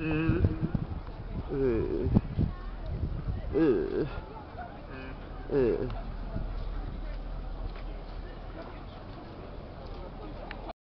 Uh, uh, uh, uh.